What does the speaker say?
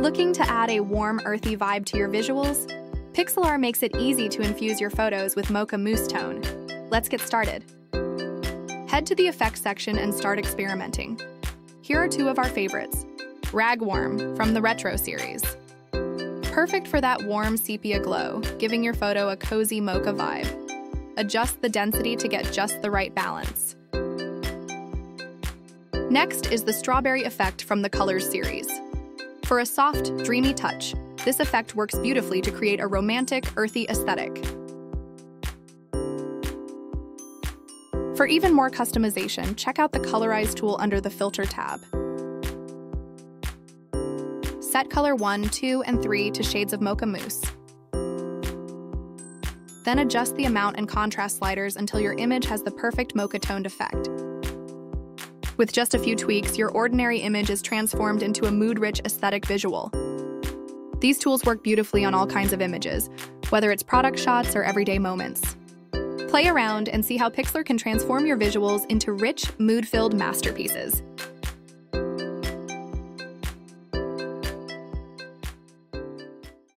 Looking to add a warm, earthy vibe to your visuals? Pixlr makes it easy to infuse your photos with Mocha Mousse Tone. Let's get started. Head to the effects section and start experimenting. Here are two of our favorites Ragwarm from the Retro series. Perfect for that warm sepia glow, giving your photo a cozy mocha vibe. Adjust the density to get just the right balance. Next is the Strawberry Effect from the Colors series. For a soft, dreamy touch, this effect works beautifully to create a romantic, earthy aesthetic. For even more customization, check out the Colorize tool under the Filter tab. Set color 1, 2, and 3 to shades of Mocha Mousse. Then adjust the amount and contrast sliders until your image has the perfect mocha toned effect. With just a few tweaks, your ordinary image is transformed into a mood rich aesthetic visual. These tools work beautifully on all kinds of images, whether it's product shots or everyday moments. Play around and see how Pixlr can transform your visuals into rich, mood filled masterpieces.